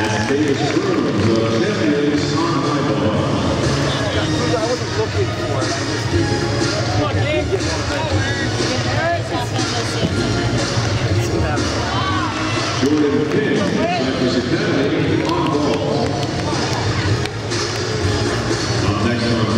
As Davis Cruz of Champions I wasn't looking for it. Jordan King, Cypress Academy, on ball. Up next